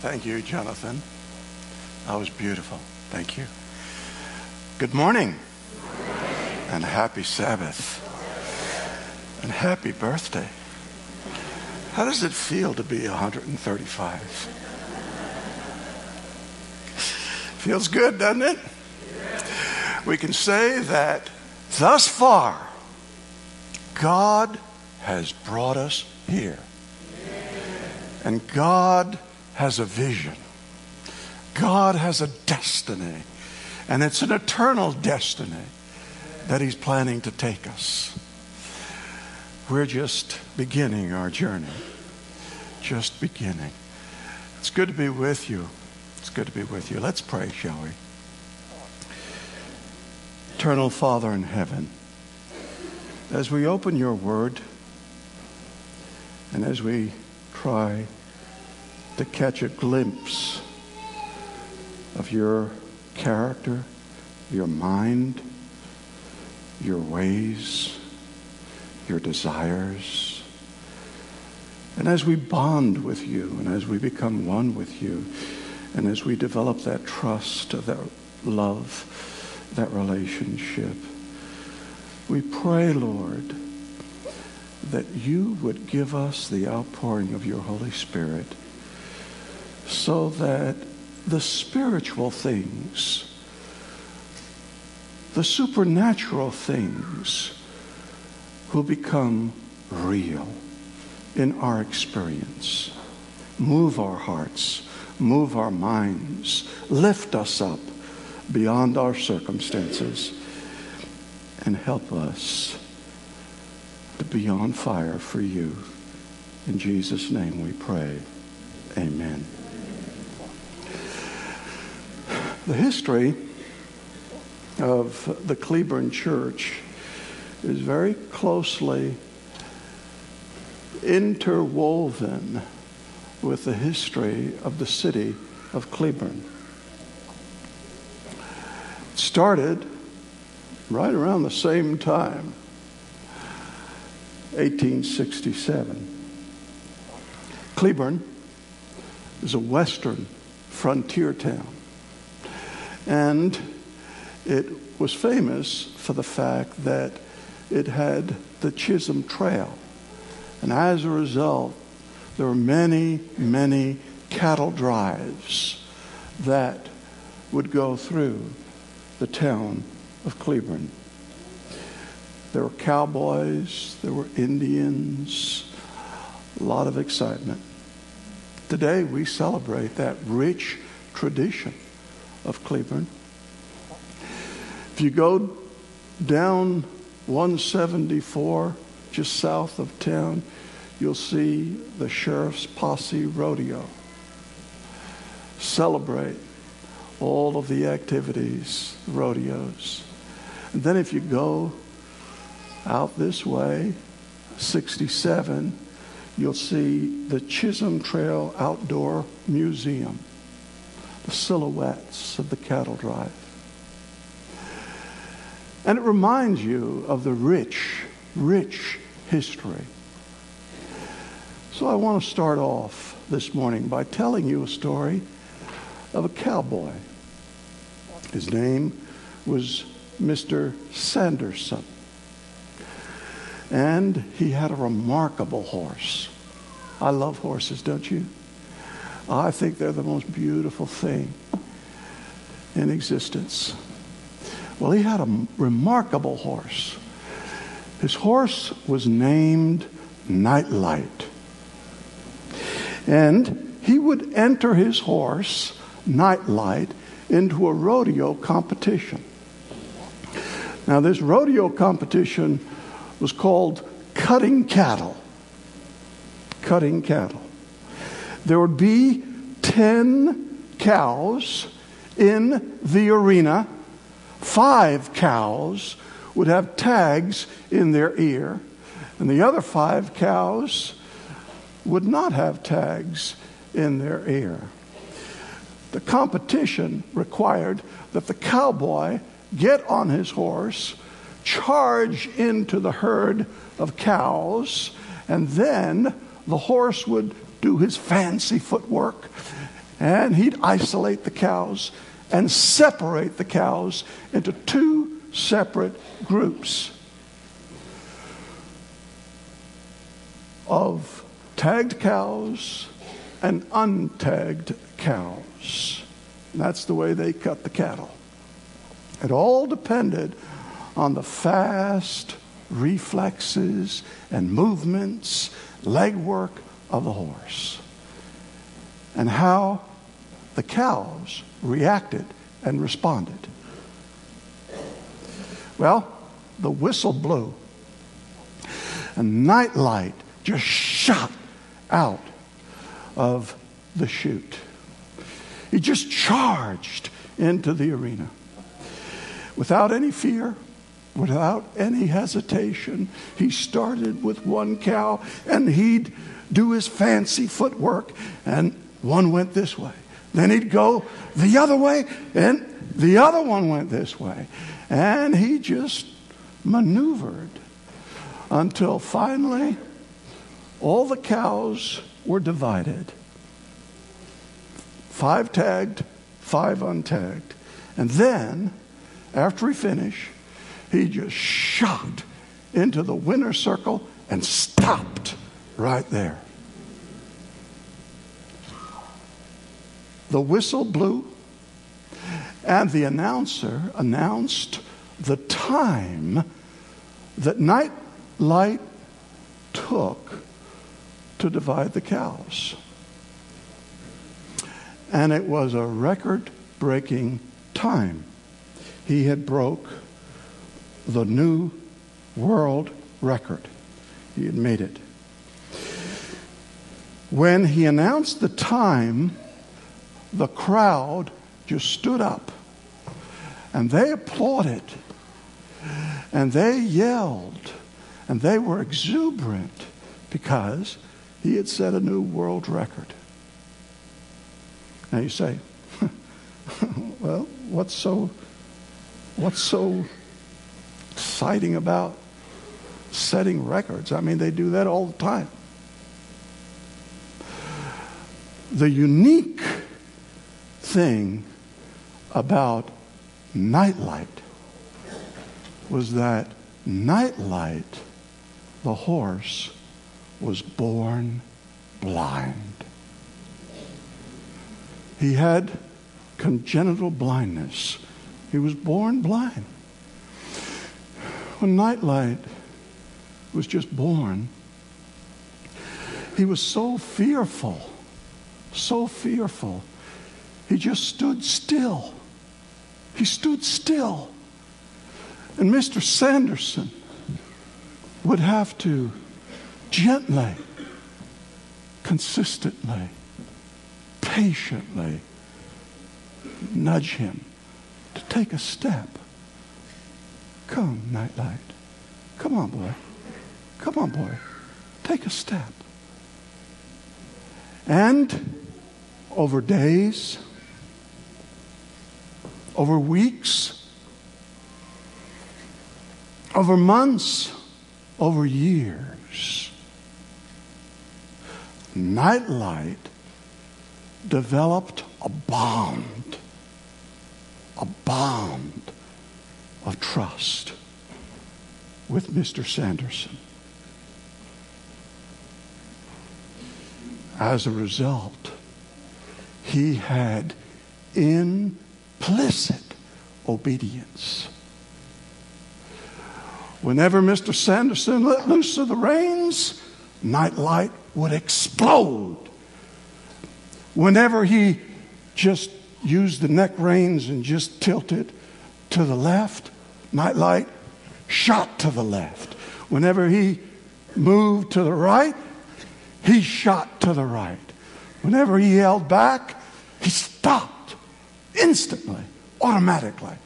Thank you, Jonathan. That was beautiful. Thank you. Good morning. And happy Sabbath. And happy birthday. How does it feel to be 135? Feels good, doesn't it? We can say that thus far, God has brought us here. And God has a vision. God has a destiny. And it's an eternal destiny that He's planning to take us. We're just beginning our journey. Just beginning. It's good to be with you. It's good to be with you. Let's pray, shall we? Eternal Father in heaven, as we open your word and as we try to catch a glimpse of your character, your mind, your ways, your desires. And as we bond with you and as we become one with you and as we develop that trust, that love, that relationship, we pray, Lord, that you would give us the outpouring of your Holy Spirit so that the spiritual things, the supernatural things will become real in our experience. Move our hearts, move our minds, lift us up beyond our circumstances, and help us to be on fire for you. In Jesus' name we pray. Amen. The history of the Cleburne Church is very closely interwoven with the history of the city of Cleburne. It started right around the same time, 1867. Cleburne is a western frontier town. And it was famous for the fact that it had the Chisholm Trail. And as a result, there were many, many cattle drives that would go through the town of Cleburne. There were cowboys, there were Indians, a lot of excitement. Today we celebrate that rich tradition of Cleburne. If you go down 174, just south of town, you'll see the Sheriff's Posse Rodeo. Celebrate all of the activities, the rodeos. And then if you go out this way, 67, you'll see the Chisholm Trail Outdoor Museum the silhouettes of the cattle drive. And it reminds you of the rich, rich history. So I want to start off this morning by telling you a story of a cowboy. His name was Mr. Sanderson. And he had a remarkable horse. I love horses, don't you? I think they're the most beautiful thing in existence. Well, he had a remarkable horse. His horse was named Nightlight. And he would enter his horse, Nightlight, into a rodeo competition. Now, this rodeo competition was called cutting cattle. Cutting cattle there would be 10 cows in the arena. Five cows would have tags in their ear, and the other five cows would not have tags in their ear. The competition required that the cowboy get on his horse, charge into the herd of cows, and then the horse would do his fancy footwork, and he'd isolate the cows and separate the cows into two separate groups of tagged cows and untagged cows. That's the way they cut the cattle. It all depended on the fast reflexes and movements, legwork of the horse, and how the cows reacted and responded. Well, the whistle blew. A nightlight just shot out of the chute. He just charged into the arena without any fear, without any hesitation. He started with one cow and he'd do his fancy footwork, and one went this way. Then he'd go the other way, and the other one went this way. And he just maneuvered until finally all the cows were divided five tagged, five untagged. And then, after he finished, he just shot into the winner's circle and stopped right there. The whistle blew, and the announcer announced the time that night light took to divide the cows. And it was a record breaking time. He had broke the new world record. He had made it. When he announced the time, the crowd just stood up and they applauded and they yelled and they were exuberant because he had set a new world record. Now you say, well, what's so what's so exciting about setting records? I mean, they do that all the time. The unique thing about Nightlight was that Nightlight, the horse, was born blind. He had congenital blindness. He was born blind. When Nightlight was just born, he was so fearful, so fearful, he just stood still. He stood still. And Mr. Sanderson would have to gently, consistently, patiently nudge him to take a step. Come, Nightlight. Come on, boy. Come on, boy. Take a step. And over days, over weeks, over months, over years. Nightlight developed a bond, a bond of trust with Mr. Sanderson. As a result, he had implicit obedience. Whenever Mr. Sanderson let loose of the reins, Nightlight would explode. Whenever he just used the neck reins and just tilted to the left, Nightlight shot to the left. Whenever he moved to the right, he shot to the right. Whenever he held back, he stopped instantly, automatically.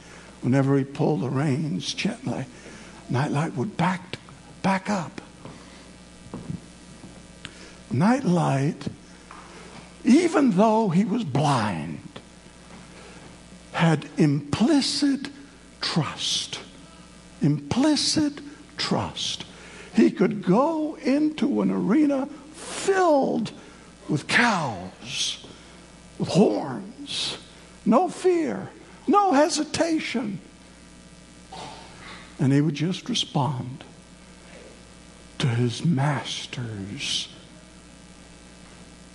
Whenever he pulled the reins gently, Nightlight would back, back up. Nightlight, even though he was blind, had implicit trust. Implicit trust. He could go into an arena filled with cows, with horns, no fear, no hesitation. And he would just respond to his master's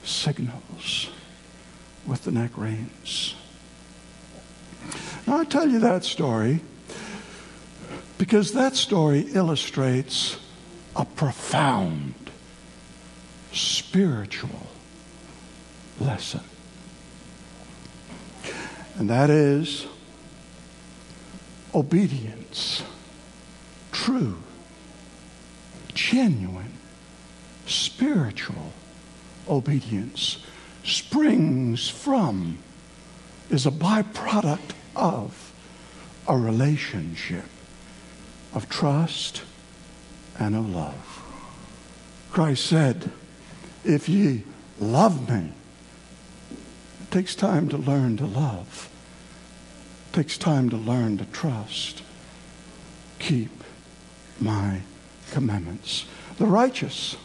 signals with the neck reins. Now, I tell you that story because that story illustrates a profound spiritual lesson. And that is obedience, true, genuine, spiritual obedience springs from, is a byproduct of a relationship of trust and of love. Christ said, If ye love me, it takes time to learn to love, it takes time to learn to trust. Keep my commandments. The righteous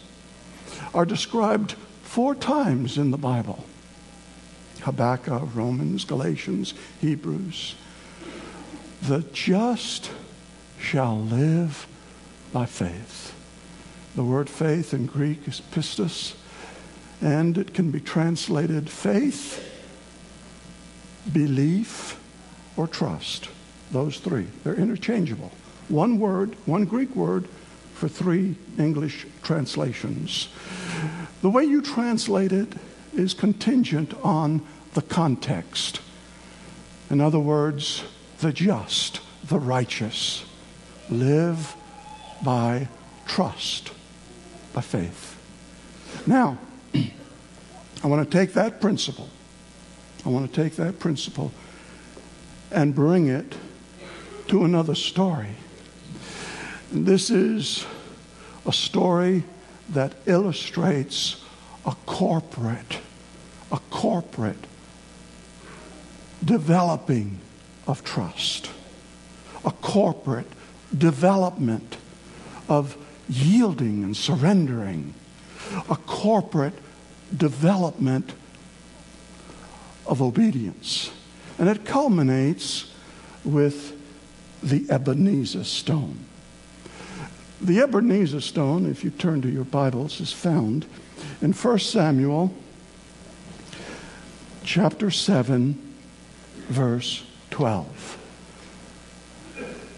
are described four times in the Bible Habakkuk, Romans, Galatians, Hebrews. The just shall live by faith. The word faith in Greek is pistis, and it can be translated faith, belief, or trust. Those three. They're interchangeable. One word, one Greek word for three English translations. The way you translate it is contingent on the context. In other words, the just, the righteous live by trust, by faith. Now, I want to take that principle, I want to take that principle and bring it to another story. This is a story that illustrates a corporate, a corporate developing of trust, a corporate development of yielding and surrendering, a corporate development of obedience. And it culminates with the Ebenezer stone. The Ebenezer stone, if you turn to your Bibles, is found in 1 Samuel chapter 7, verse 12.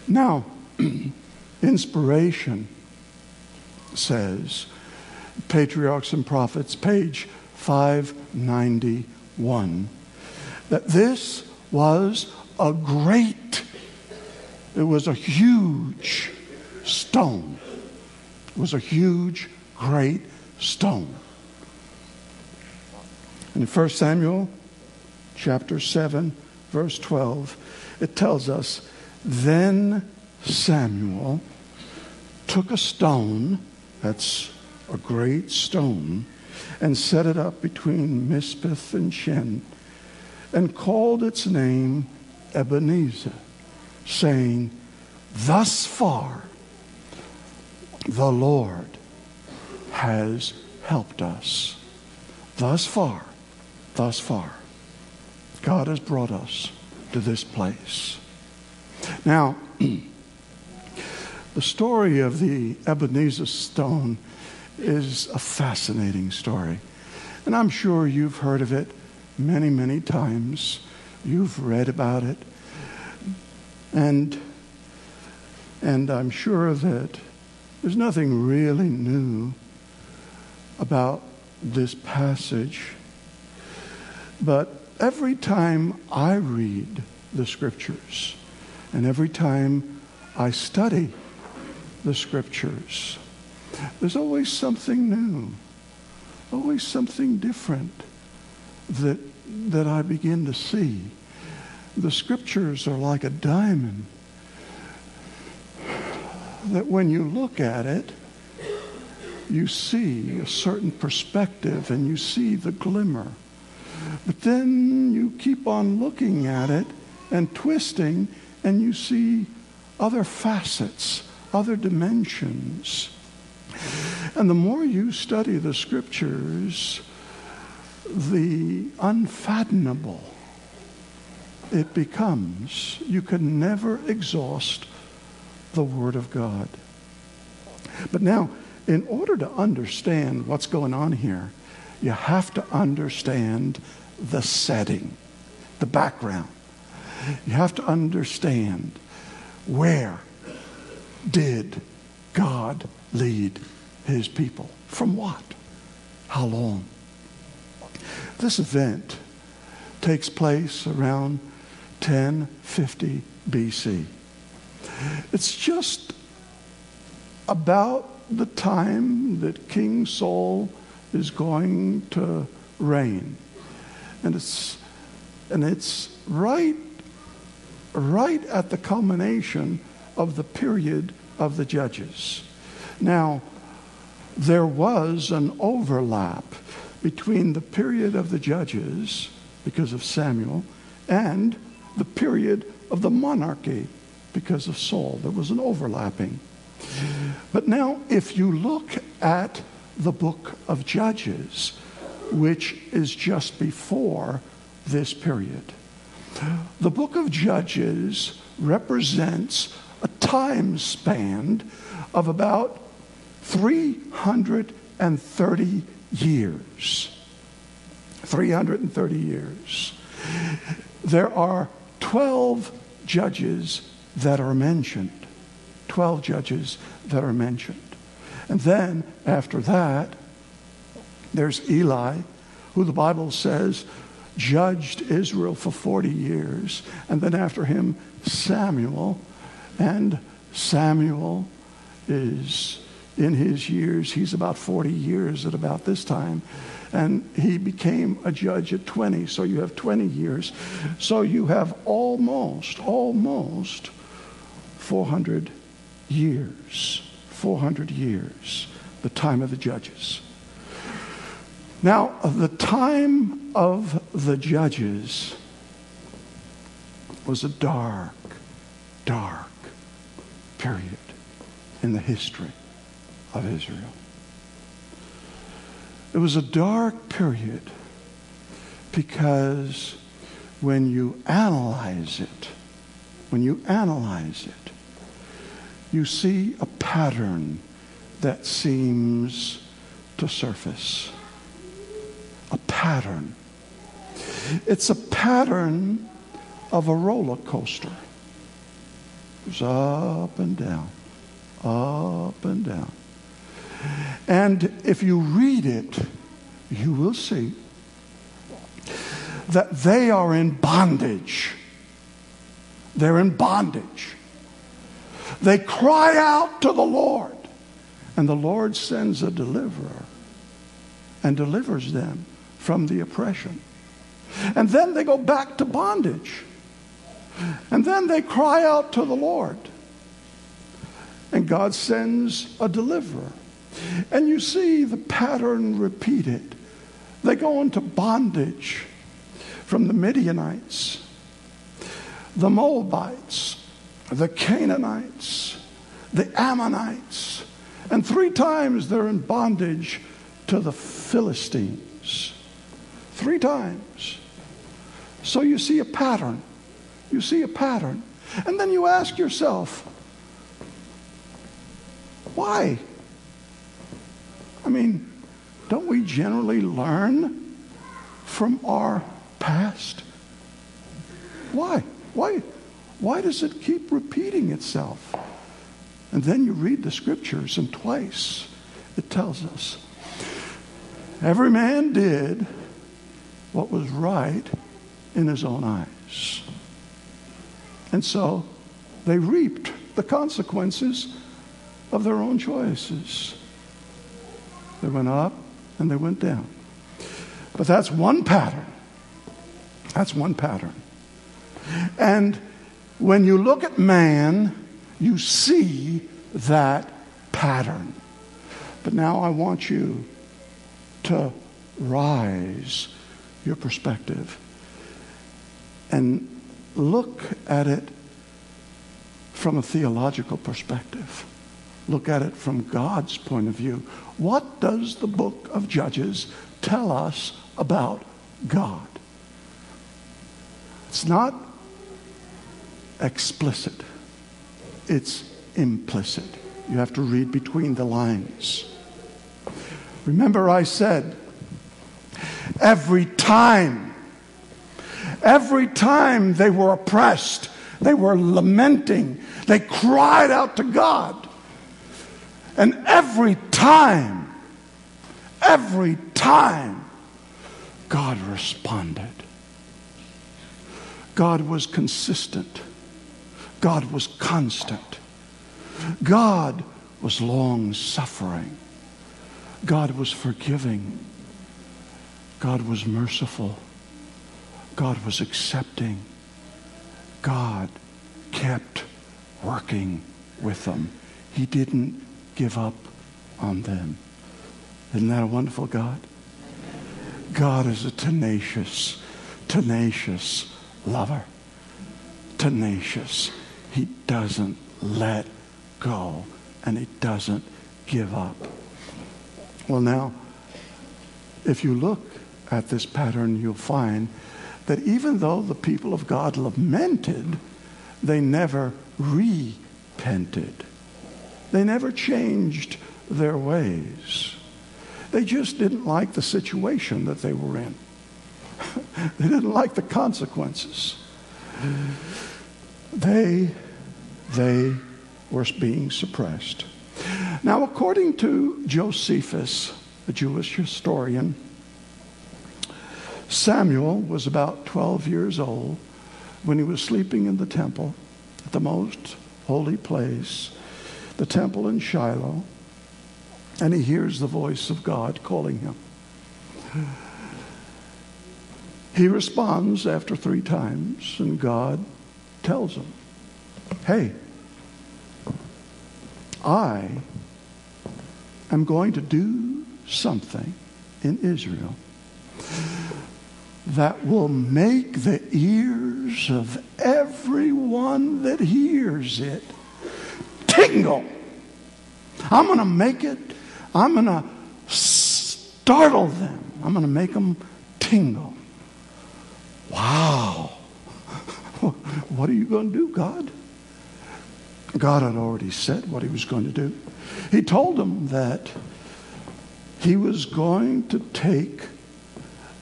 Now, inspiration says, Patriarchs and Prophets, page 591, that this was a great, it was a huge stone. It was a huge, great stone. In 1 Samuel chapter 7, verse 12, it tells us then Samuel took a stone, that's a great stone, and set it up between Mizpeh and Shen, and called its name Ebenezer, saying, Thus far the Lord has helped us. Thus far, thus far, God has brought us to this place. Now, the story of the Ebenezer stone is a fascinating story. And I'm sure you've heard of it many, many times. You've read about it. And, and I'm sure that there's nothing really new about this passage. But every time I read the scriptures, and every time I study the scriptures, there's always something new, always something different that, that I begin to see. The scriptures are like a diamond that when you look at it, you see a certain perspective and you see the glimmer. But then you keep on looking at it and twisting, and you see other facets, other dimensions. And the more you study the scriptures, the unfathomable it becomes. You can never exhaust the Word of God. But now, in order to understand what's going on here, you have to understand the setting, the background. You have to understand where did God lead his people? From what? How long? This event takes place around 1050 BC. It's just about the time that King Saul is going to reign. And it's and it's right right at the culmination of the period of the judges. Now, there was an overlap between the period of the judges because of Samuel and the period of the monarchy because of Saul. There was an overlapping. But now, if you look at the book of Judges, which is just before this period, the book of Judges represents a time span of about 330 years. 330 years. There are 12 judges that are mentioned. 12 judges that are mentioned. And then after that, there's Eli, who the Bible says judged Israel for 40 years. And then after him, Samuel. And Samuel is in his years, he's about 40 years at about this time. And he became a judge at 20, so you have 20 years. So you have almost, almost 400 years. 400 years, the time of the judges. Now, the time of the judges was a dark, dark period in the history of Israel. It was a dark period because when you analyze it, when you analyze it, you see a pattern that seems to surface a pattern. It's a pattern of a roller coaster. It's up and down, up and down. And if you read it, you will see that they are in bondage. They're in bondage. They cry out to the Lord, and the Lord sends a deliverer and delivers them from the oppression. And then they go back to bondage. And then they cry out to the Lord. And God sends a deliverer. And you see the pattern repeated. They go into bondage from the Midianites, the Moabites, the Canaanites, the Ammonites, and three times they're in bondage to the Philistines. Three times. So you see a pattern. You see a pattern. And then you ask yourself, why? I mean, don't we generally learn from our past? Why? Why? Why does it keep repeating itself? And then you read the scriptures, and twice it tells us every man did what was right in his own eyes. And so they reaped the consequences of their own choices. They went up and they went down. But that's one pattern. That's one pattern. And when you look at man, you see that pattern. But now I want you to rise your perspective and look at it from a theological perspective. look at it from God's point of view. What does the book of Judges tell us about God? It's not explicit, it's implicit. You have to read between the lines. Remember, I said, every time, every time they were oppressed, they were lamenting, they cried out to God. And every time, every time, God responded. God was consistent. God was constant. God was long suffering. God was forgiving. God was merciful. God was accepting. God kept working with them. He didn't give up on them. Isn't that a wonderful God? God is a tenacious, tenacious lover. Tenacious. He doesn't let go and he doesn't give up. Well, now, if you look at this pattern, you'll find that even though the people of God lamented, they never repented. They never changed their ways. They just didn't like the situation that they were in. they didn't like the consequences. They, they were being suppressed. Now, according to Josephus, a Jewish historian, Samuel was about 12 years old when he was sleeping in the temple at the most holy place the temple in Shiloh, and he hears the voice of God calling him. He responds after three times, and God tells him, Hey, I am going to do something in Israel that will make the ears of everyone that hears it tingle. I'm going to make it, I'm going to startle them. I'm going to make them tingle. Wow. What are you going to do, God? God had already said what he was going to do. He told them that he was going to take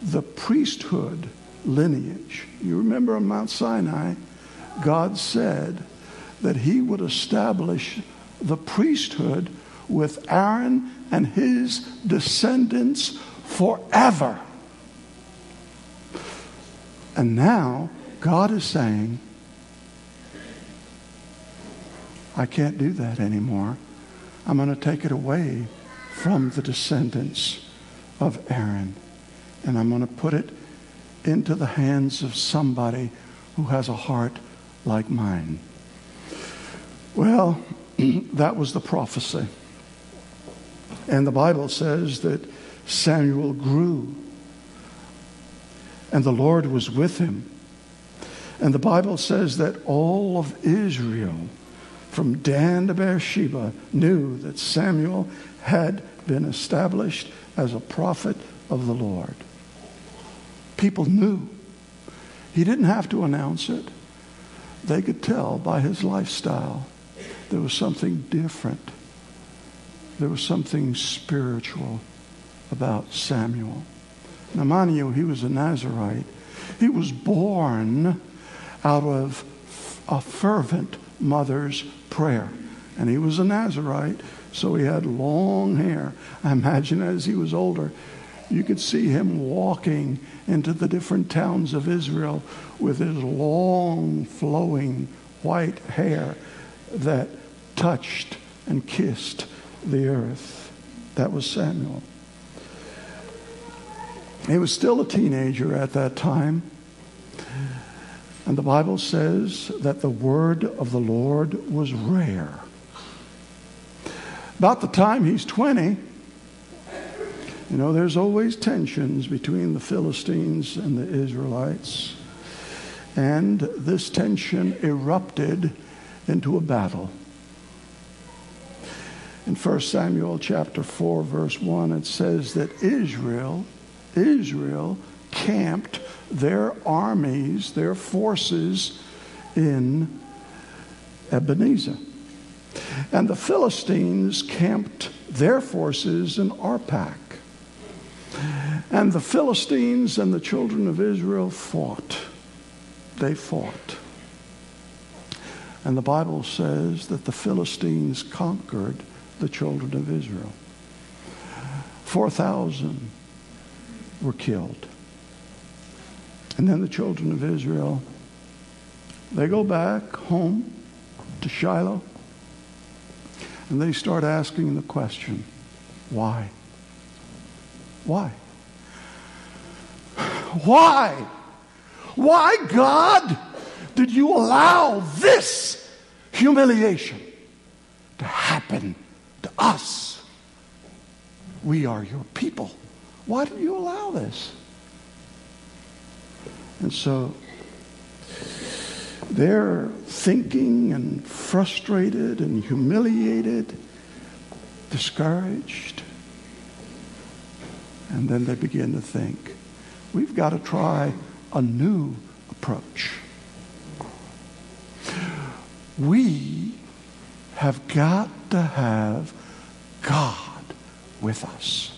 the priesthood lineage. You remember on Mount Sinai, God said that he would establish the priesthood with Aaron and his descendants forever. And now God is saying, I can't do that anymore. I'm going to take it away from the descendants of Aaron and I'm going to put it into the hands of somebody who has a heart like mine. Well, that was the prophecy. And the Bible says that Samuel grew, and the Lord was with him. And the Bible says that all of Israel, from Dan to Beersheba, knew that Samuel had been established as a prophet of the Lord. People knew. He didn't have to announce it. They could tell by his lifestyle there was something different. There was something spiritual about Samuel. Now, mind you, he was a Nazarite. He was born out of a fervent mother's prayer. And he was a Nazarite, so he had long hair. I imagine as he was older, you could see him walking into the different towns of Israel with his long, flowing white hair that touched and kissed the earth. That was Samuel. He was still a teenager at that time. And the Bible says that the word of the Lord was rare. About the time he's 20, you know, there's always tensions between the Philistines and the Israelites. And this tension erupted into a battle. In 1 Samuel chapter 4, verse 1, it says that Israel, Israel camped their armies, their forces in Ebenezer. And the Philistines camped their forces in Aphek. And the Philistines and the children of Israel fought. They fought. And the Bible says that the Philistines conquered the children of Israel. 4,000 were killed. And then the children of Israel, they go back home to Shiloh and they start asking the question why? Why? Why? Why, God, did you allow this humiliation to happen to us? We are your people. Why did you allow this? And so they're thinking and frustrated and humiliated, discouraged. And then they begin to think, we've got to try a new approach. We have got to have God with us.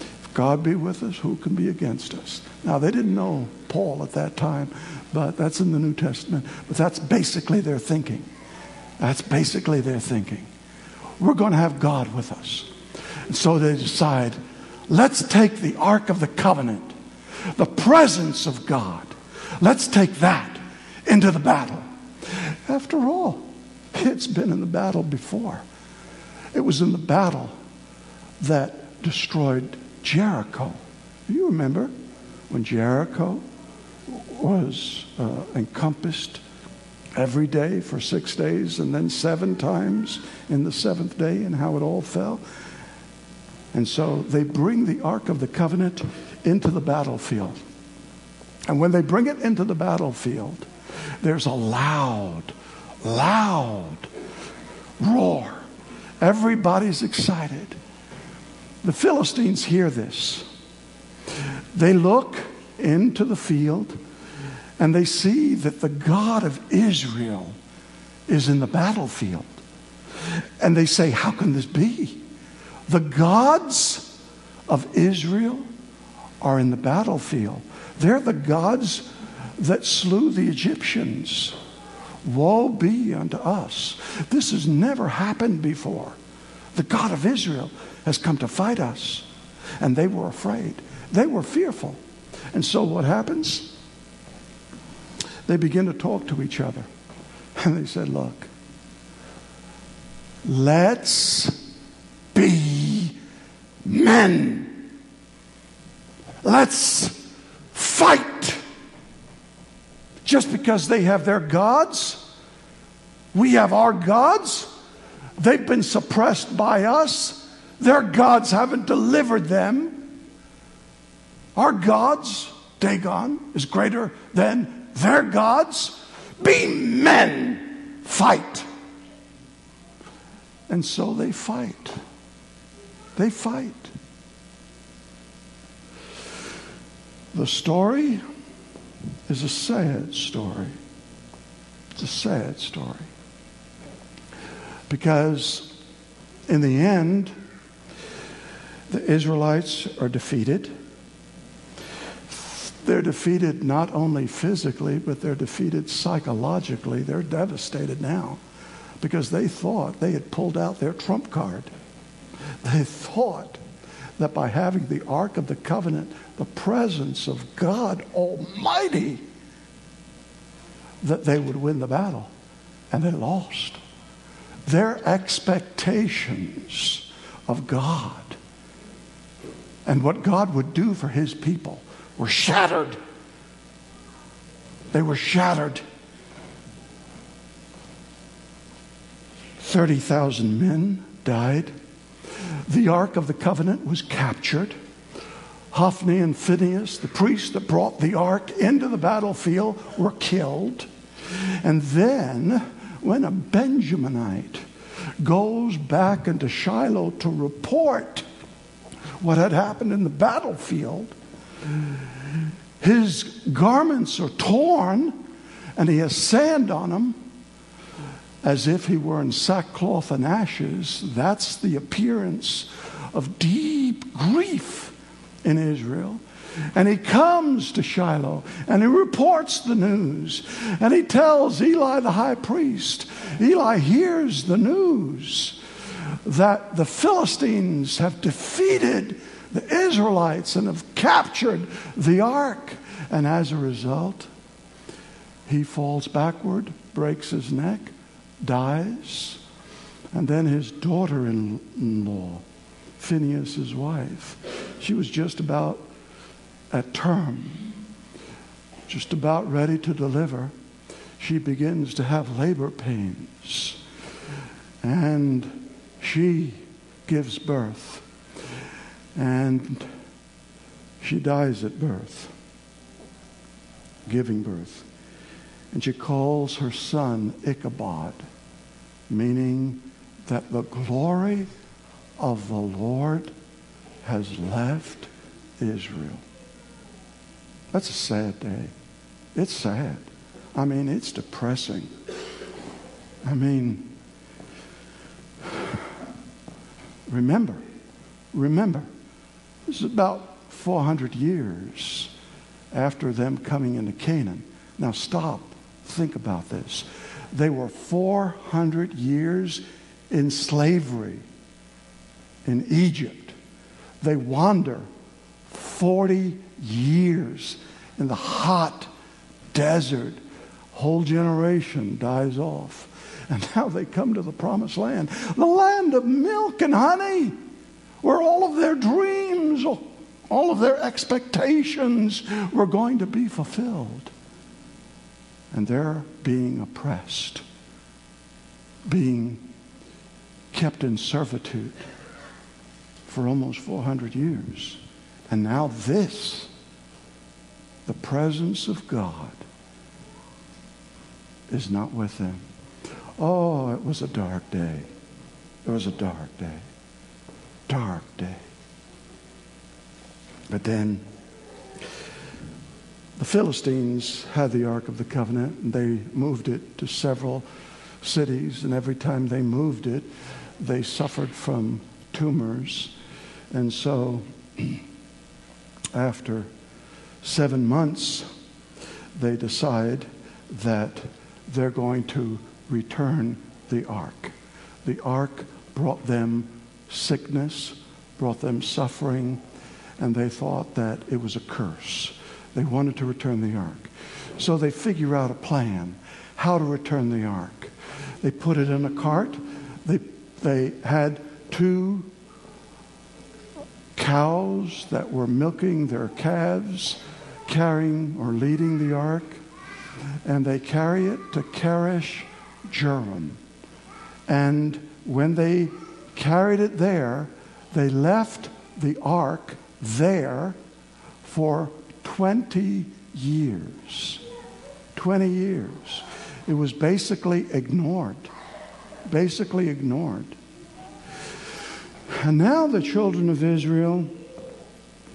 If God be with us, who can be against us? Now, they didn't know Paul at that time, but that's in the New Testament. But that's basically their thinking. That's basically their thinking. We're going to have God with us. And so they decide let's take the Ark of the Covenant, the presence of God, let's take that into the battle. After all, it's been in the battle before. It was in the battle that destroyed Jericho. You remember when Jericho was uh, encompassed every day for six days and then seven times in the seventh day and how it all fell. And so they bring the Ark of the Covenant into the battlefield. And when they bring it into the battlefield, there's a loud, loud roar. Everybody's excited. The Philistines hear this. They look into the field and they see that the God of Israel is in the battlefield. And they say, How can this be? The gods of Israel are in the battlefield. They're the gods that slew the Egyptians. Woe be unto us. This has never happened before. The God of Israel has come to fight us. And they were afraid. They were fearful. And so what happens? They begin to talk to each other. And they said, Look, let's be men. Let's fight. Just because they have their gods, we have our gods. They've been suppressed by us. Their gods haven't delivered them. Our gods, Dagon, is greater than their gods. Be men, fight. And so they fight. They fight. The story is a sad story. It's a sad story. Because in the end, the Israelites are defeated. They're defeated not only physically, but they're defeated psychologically. They're devastated now because they thought they had pulled out their trump card. They thought that by having the Ark of the Covenant, the presence of God Almighty, that they would win the battle. And they lost. Their expectations of God and what God would do for his people were shattered. They were shattered. 30,000 men died. The Ark of the Covenant was captured. Hophni and Phinehas, the priests that brought the ark into the battlefield, were killed. And then, when a Benjaminite goes back into Shiloh to report what had happened in the battlefield. His garments are torn and he has sand on them as if he were in sackcloth and ashes. That's the appearance of deep grief in Israel. And he comes to Shiloh and he reports the news. And he tells Eli the high priest, Eli hears the news that the Philistines have defeated the Israelites and have captured the ark. And as a result, he falls backward, breaks his neck, dies. And then his daughter in law, Phinehas' wife, she was just about at term, just about ready to deliver. She begins to have labor pains. And she gives birth. And she dies at birth, giving birth. And she calls her son Ichabod, meaning that the glory of the Lord has left Israel. That's a sad day. It's sad. I mean, it's depressing. I mean, remember, remember, this is about 400 years after them coming into Canaan. Now, stop. Think about this. They were 400 years in slavery in Egypt. They wander 40 years in the hot desert. Whole generation dies off. And now they come to the promised land, the land of milk and honey, where all of their dreams, all of their expectations were going to be fulfilled. And they're being oppressed, being kept in servitude for almost 400 years. And now this, the presence of God, is not with them. Oh, it was a dark day. It was a dark day. Dark day. But then the Philistines had the Ark of the Covenant, and they moved it to several cities, and every time they moved it, they suffered from tumors. And so, after seven months, they decide that they're going to return the ark. The ark brought them sickness, brought them suffering, and they thought that it was a curse. They wanted to return the ark. So they figure out a plan how to return the ark. They put it in a cart. They, they had two cows that were milking their calves, carrying or leading the ark, and they carry it to Kadesh Jearim. And when they carried it there, they left the ark there for 20 years. 20 years. It was basically ignored. Basically ignored. And now the children of Israel,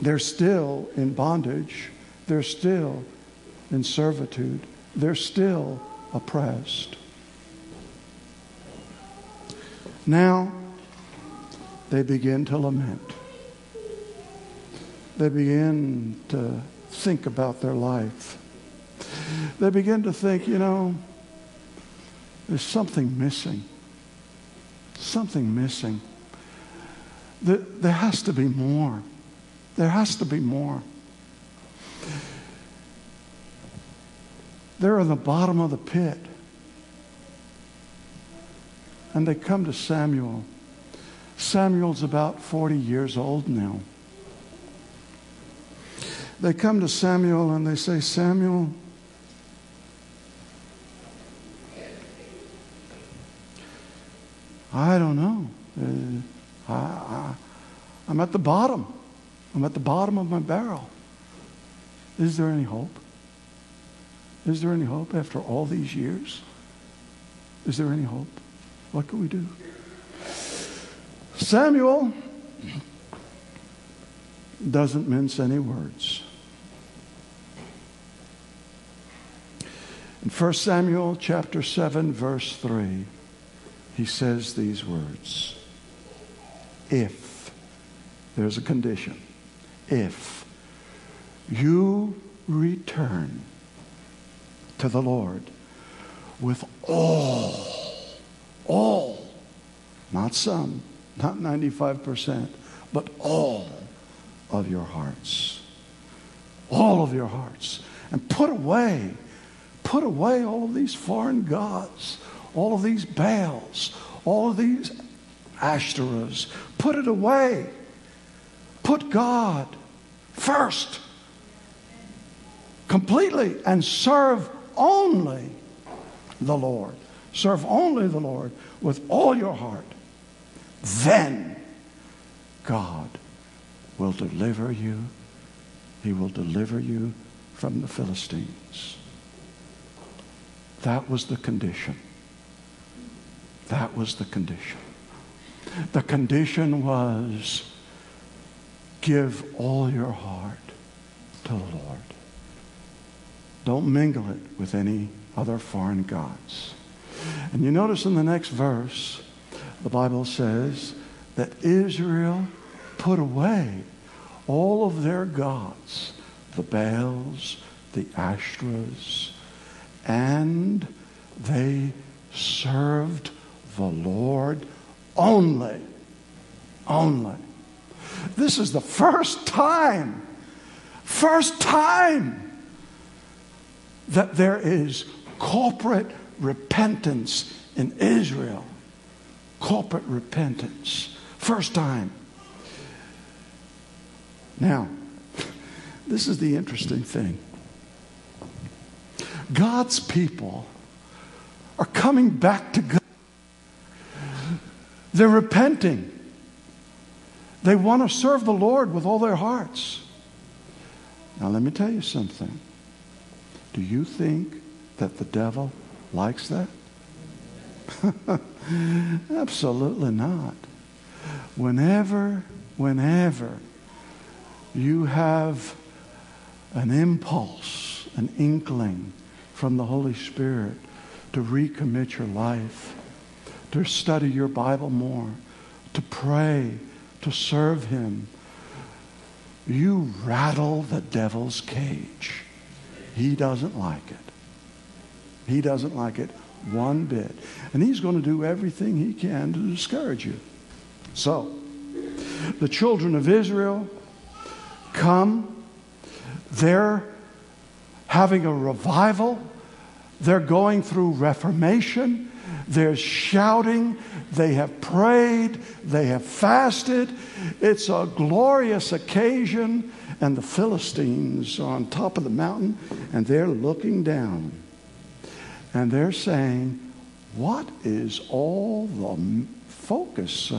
they're still in bondage. They're still in servitude. They're still oppressed. Now they begin to lament. They begin to think about their life. They begin to think, you know, there's something missing. Something missing. There, there has to be more. There has to be more. They're in the bottom of the pit. And they come to Samuel. Samuel's about 40 years old now. They come to Samuel and they say, Samuel, I don't know. Uh, I, I, I'm at the bottom. I'm at the bottom of my barrel. Is there any hope? Is there any hope after all these years? Is there any hope? What can we do? Samuel doesn't mince any words. In 1 Samuel chapter 7 verse 3, he says these words. If there's a condition, if you return to the Lord with all, all, not some, not 95%, but all of your hearts. All of your hearts. And put away, put away all of these foreign gods, all of these Baals, all of these Ashtoreths. Put it away. Put God first, completely, and serve only the Lord. Serve only the Lord with all your heart. Then God will deliver you. He will deliver you from the Philistines. That was the condition. That was the condition. The condition was give all your heart to the Lord. Don't mingle it with any other foreign gods. And you notice in the next verse, the Bible says that Israel put away all of their gods, the Baals, the Ashtoreths, and they served the Lord only. Only. This is the first time, first time that there is corporate repentance in Israel. Corporate repentance. First time. Now, this is the interesting thing. God's people are coming back to God. They're repenting. They want to serve the Lord with all their hearts. Now, let me tell you something. Do you think that the devil likes that? Absolutely not. Whenever, whenever you have an impulse, an inkling from the Holy Spirit to recommit your life, to study your Bible more, to pray, to serve Him, you rattle the devil's cage. He doesn't like it. He doesn't like it one bit. And he's going to do everything he can to discourage you. So, the children of Israel come. They're having a revival. They're going through reformation. They're shouting. They have prayed. They have fasted. It's a glorious occasion. And the Philistines are on top of the mountain and they're looking down. And they're saying, What is all the focus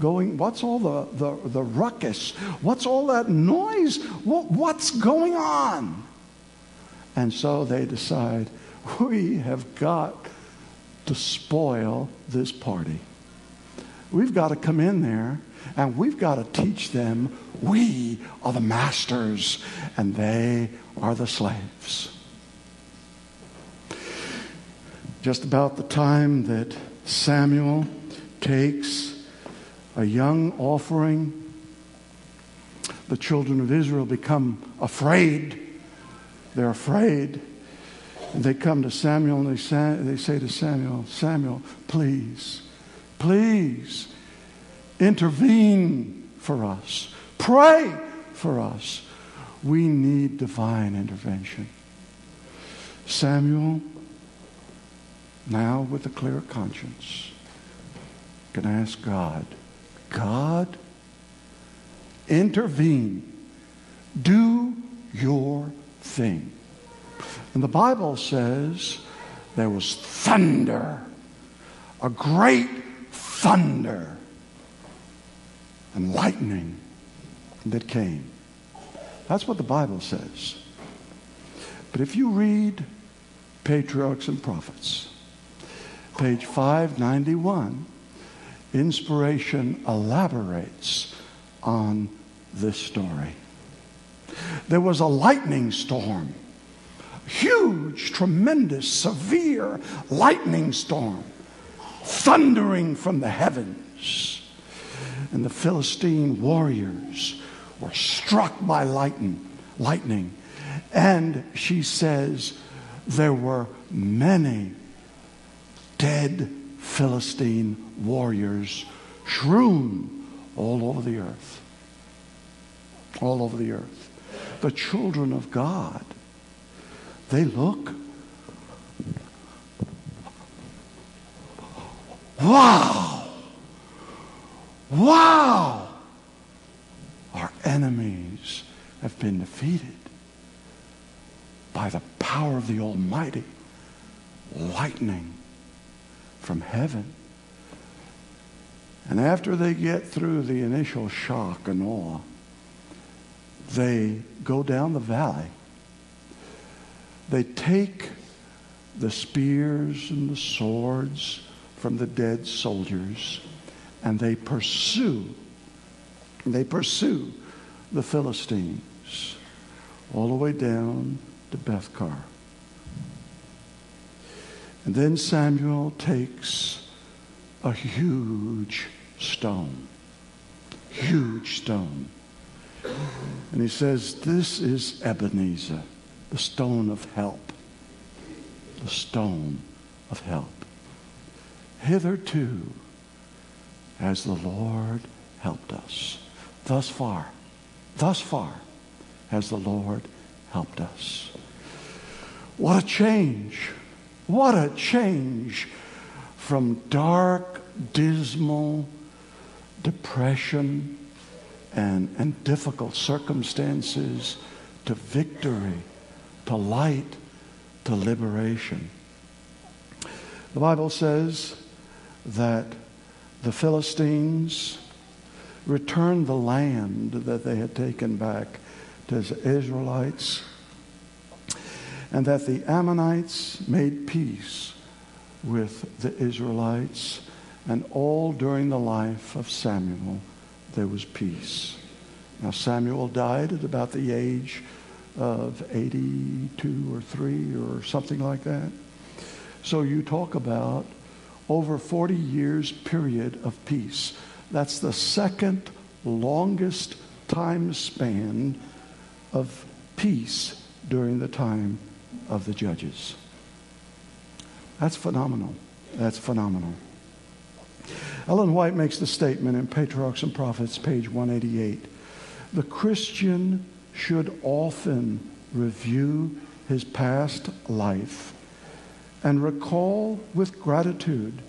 going? What's all the, the, the ruckus? What's all that noise? What, what's going on? And so they decide, We have got to spoil this party. We've got to come in there and we've got to teach them we are the masters and they are the slaves just about the time that Samuel takes a young offering, the children of Israel become afraid. They're afraid. They come to Samuel and they say, they say to Samuel, Samuel, please, please intervene for us. Pray for us. We need divine intervention. Samuel now with a clear conscience, can ask God, God, intervene. Do your thing. And the Bible says there was thunder, a great thunder, and lightning that came. That's what the Bible says. But if you read patriarchs and prophets, page 591, inspiration elaborates on this story. There was a lightning storm, huge, tremendous, severe lightning storm, thundering from the heavens. And the Philistine warriors were struck by lightning, lightning. And she says there were many dead Philistine warriors strewn all over the earth. All over the earth. The children of God, they look. Wow! Wow! Our enemies have been defeated by the power of the Almighty. Lightning from heaven. And after they get through the initial shock and awe, they go down the valley. They take the spears and the swords from the dead soldiers and they pursue they pursue the Philistines all the way down to Bethkar. And then Samuel takes a huge stone, huge stone. And he says, This is Ebenezer, the stone of help. The stone of help. Hitherto has the Lord helped us. Thus far, thus far has the Lord helped us. What a change! What a change from dark, dismal depression and, and difficult circumstances to victory, to light, to liberation. The Bible says that the Philistines returned the land that they had taken back to the Israelites and that the Ammonites made peace with the Israelites, and all during the life of Samuel there was peace. Now, Samuel died at about the age of 82 or 3 or something like that. So you talk about over 40 years period of peace. That's the second longest time span of peace during the time of the judges. That's phenomenal. That's phenomenal. Ellen White makes the statement in Patriarchs and Prophets, page 188. The Christian should often review his past life and recall with gratitude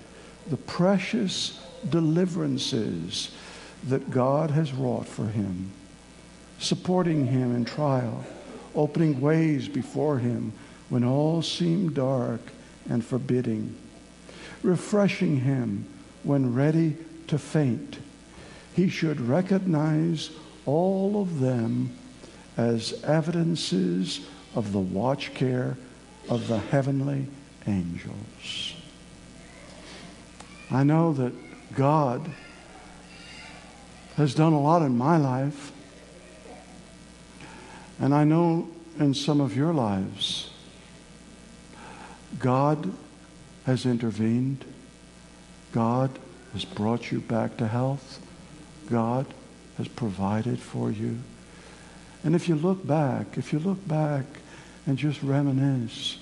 the precious deliverances that God has wrought for him, supporting him in trial, opening ways before him when all seemed dark and forbidding, refreshing him when ready to faint. He should recognize all of them as evidences of the watch care of the heavenly angels. I know that God has done a lot in my life, and I know in some of your lives. God has intervened. God has brought you back to health. God has provided for you. And if you look back, if you look back and just reminisce,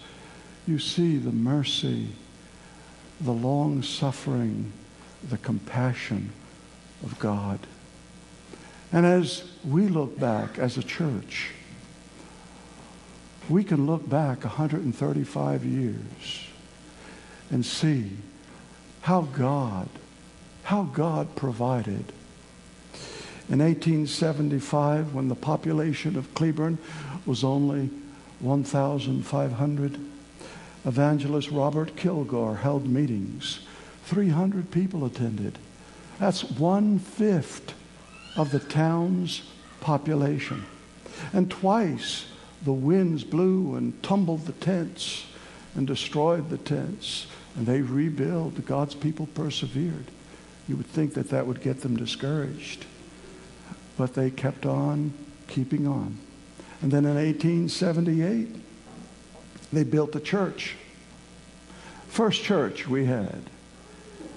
you see the mercy, the long suffering, the compassion of God. And as we look back as a church, we can look back 135 years and see how God, how God provided. In 1875, when the population of Cleburne was only 1,500, evangelist Robert Kilgore held meetings. 300 people attended. That's one fifth of the town's population. And twice the winds blew and tumbled the tents and destroyed the tents. And they rebuilt. God's people persevered. You would think that that would get them discouraged. But they kept on keeping on. And then in 1878, they built a church. First church we had.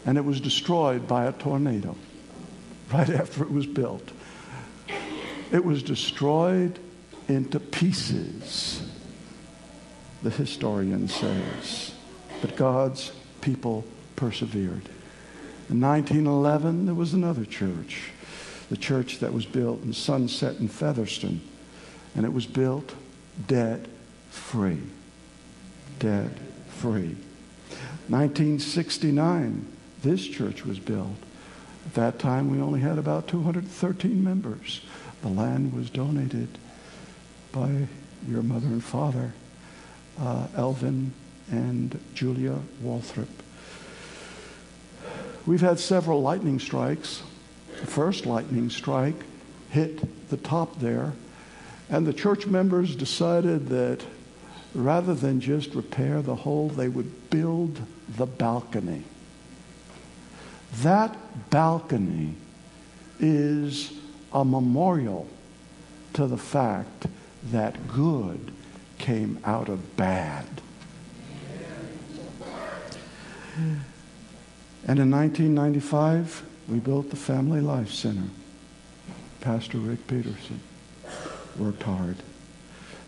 And it was destroyed by a tornado right after it was built. It was destroyed into pieces, the historian says. But God's people persevered. In 1911, there was another church, the church that was built in Sunset and Featherston, and it was built debt free. Debt free. 1969, this church was built. At that time, we only had about 213 members. The land was donated by your mother and father, uh, Elvin and Julia Walthrop. We've had several lightning strikes. The first lightning strike hit the top there, and the church members decided that rather than just repair the hole, they would build the balcony. That balcony is a memorial to the fact that good came out of bad. And in 1995, we built the Family Life Center. Pastor Rick Peterson worked hard.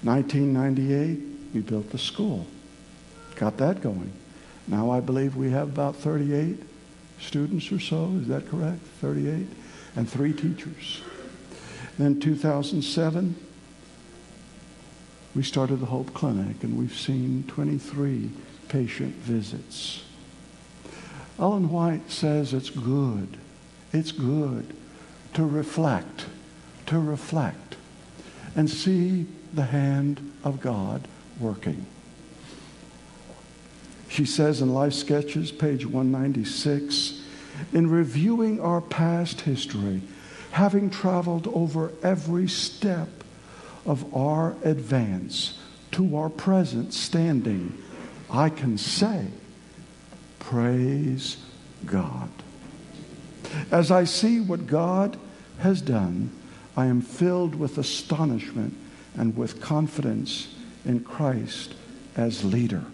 1998, we built the school. Got that going. Now I believe we have about 38 students or so. Is that correct? 38? And three teachers. Then 2007, we started the Hope Clinic, and we've seen 23 patient visits. Ellen White says it's good. It's good to reflect, to reflect, and see the hand of God working. She says in Life Sketches, page 196, in reviewing our past history, having traveled over every step of our advance to our present standing, I can say, Praise God. As I see what God has done, I am filled with astonishment and with confidence in Christ as leader.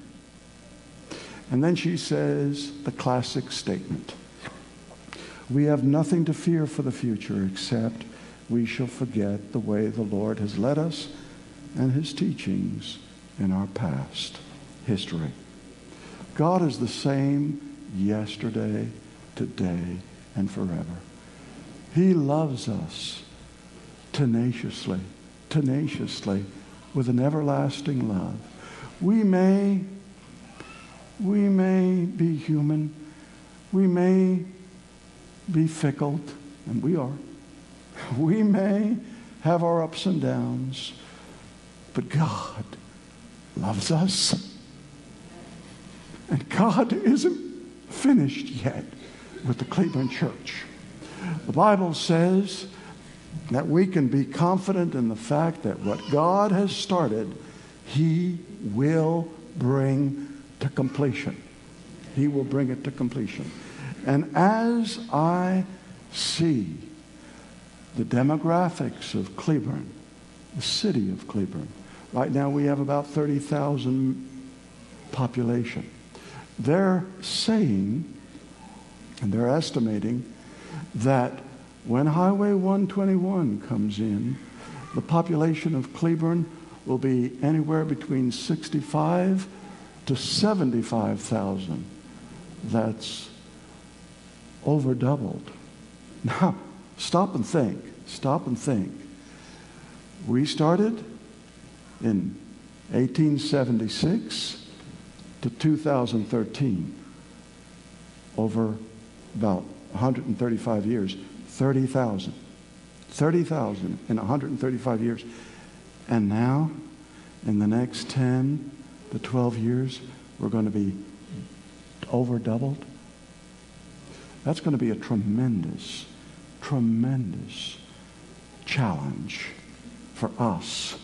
And then she says the classic statement We have nothing to fear for the future except we shall forget the way the Lord has led us and his teachings in our past history. God is the same yesterday, today, and forever. He loves us tenaciously, tenaciously, with an everlasting love. We may, we may be human. We may be fickle, and we are. We may have our ups and downs, but God loves us. And God isn't finished yet with the Cleburne church. The Bible says that we can be confident in the fact that what God has started, He will bring to completion. He will bring it to completion. And as I see the demographics of Cleburne, the city of Cleburne. Right now we have about 30,000 population. They're saying, and they're estimating, that when Highway 121 comes in, the population of Cleburne will be anywhere between 65 to 75,000. That's over doubled. Now, Stop and think. Stop and think. We started in 1876 to 2013, over about 135 years, 30,000. 30,000 in 135 years. And now, in the next 10 to 12 years, we're going to be over doubled. That's going to be a tremendous tremendous challenge for us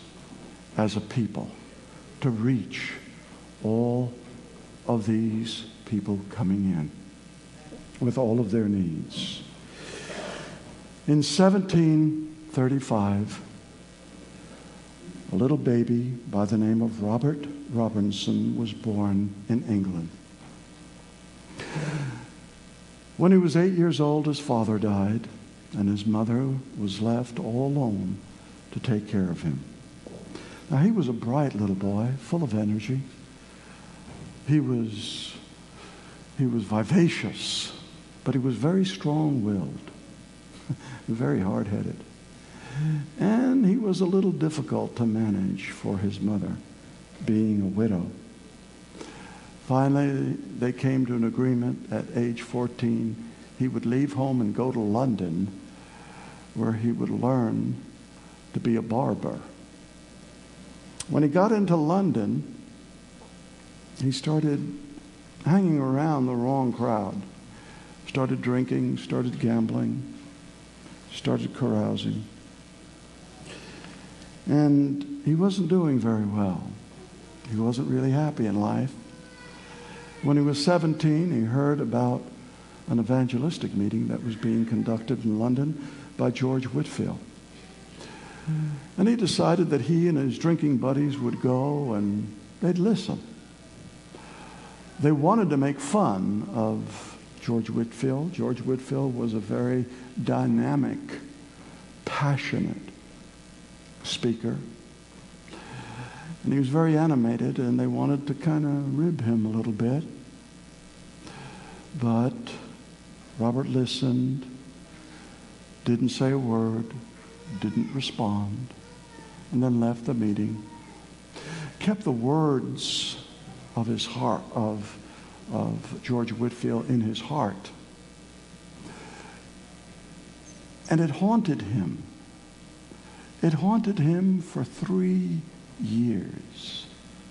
as a people to reach all of these people coming in. with all of their needs. In 1735, a little baby by the name of Robert Robinson was born in England. When he was eight years old, his father died, and his mother was left all alone to take care of him. Now, he was a bright little boy, full of energy. He was, he was vivacious, but he was very strong willed, very hard headed. And he was a little difficult to manage for his mother, being a widow. Finally, they came to an agreement at age 14. He would leave home and go to London, where he would learn to be a barber. When he got into London, he started hanging around the wrong crowd. Started drinking, started gambling, started carousing. And he wasn't doing very well. He wasn't really happy in life. When he was 17, he heard about an evangelistic meeting that was being conducted in London by George Whitefield. And he decided that he and his drinking buddies would go and they'd listen. They wanted to make fun of George Whitefield. George Whitefield was a very dynamic, passionate speaker. And he was very animated, and they wanted to kind of rib him a little bit. But Robert listened, didn't say a word, didn't respond, and then left the meeting. Kept the words of his heart, of, of George Whitefield in his heart. And it haunted him. It haunted him for three years.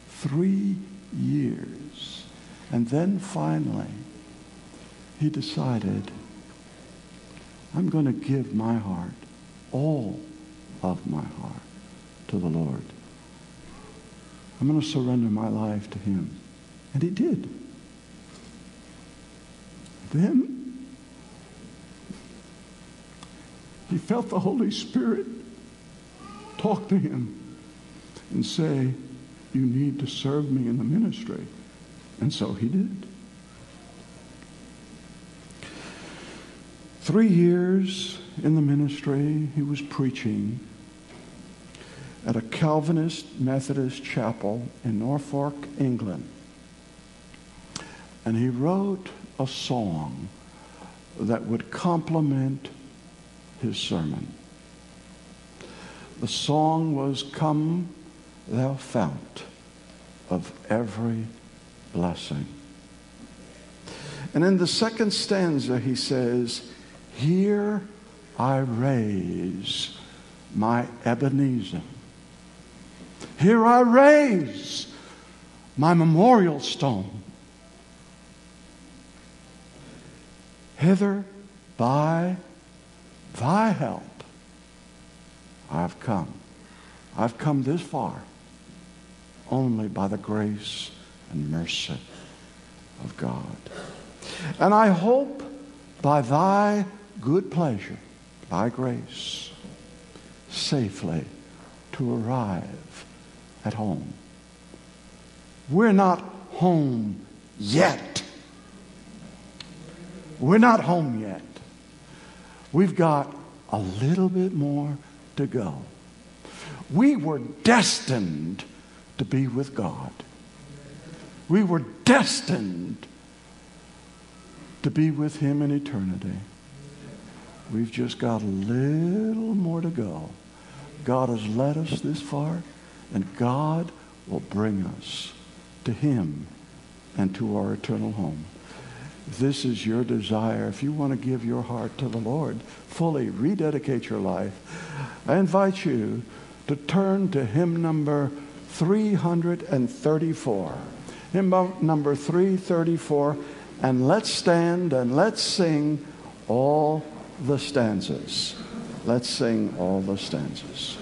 Three years. And then finally, he decided, I'm going to give my heart, all of my heart, to the Lord. I'm going to surrender my life to him. And he did. Then he felt the Holy Spirit talk to him and say, You need to serve me in the ministry. And so he did. Three years in the ministry, he was preaching at a Calvinist Methodist chapel in Norfolk, England. And he wrote a song that would complement his sermon. The song was Come, Thou Fount of Every Blessing. And in the second stanza, he says, Here I raise my Ebenezer. Here I raise my memorial stone. Hither by thy help I've come. I've come this far only by the grace and mercy of God. And I hope by thy good pleasure, by grace, safely to arrive at home. We're not home yet. We're not home yet. We've got a little bit more to go. We were destined to be with God. We were destined to be with Him in eternity. We've just got a little more to go. God has led us this far, and God will bring us to Him and to our eternal home. This is your desire, if you want to give your heart to the Lord, fully rededicate your life, I invite you to turn to hymn number 334. Hymn number 334, and let's stand and let's sing all the stanzas. Let's sing all the stanzas.